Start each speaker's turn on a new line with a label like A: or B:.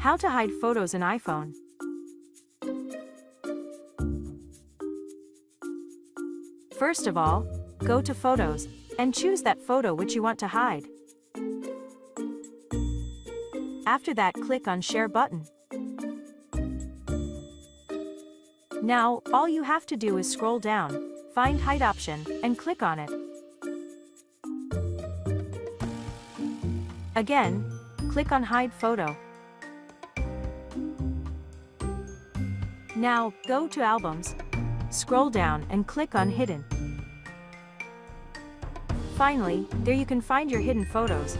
A: How to hide photos in iPhone. First of all, go to Photos, and choose that photo which you want to hide. After that click on Share button. Now, all you have to do is scroll down, find Hide option, and click on it. Again, click on Hide Photo. Now, go to Albums. Scroll down and click on Hidden. Finally, there you can find your hidden photos.